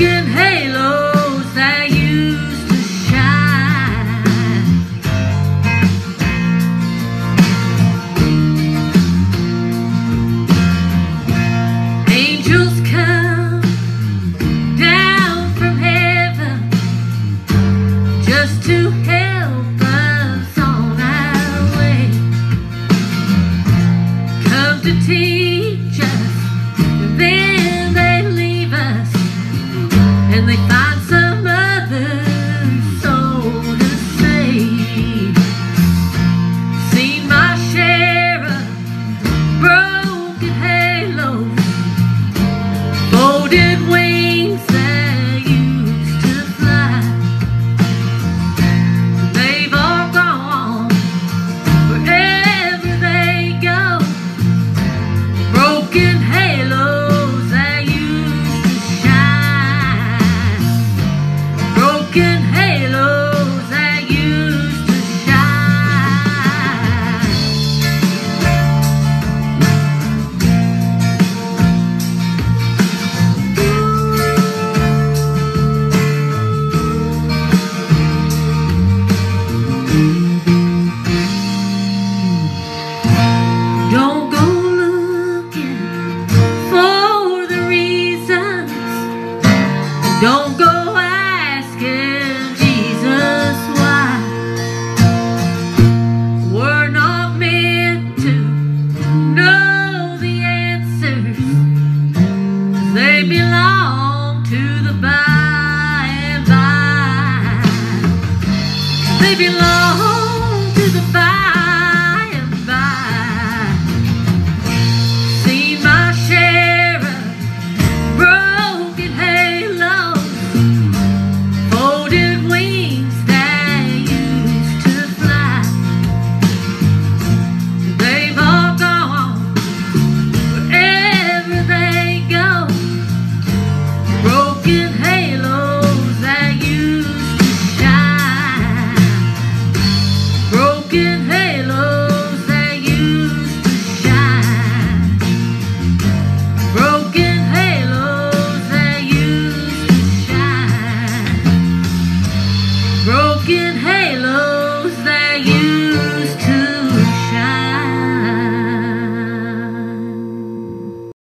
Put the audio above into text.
looking on to the by and by. baby. Long.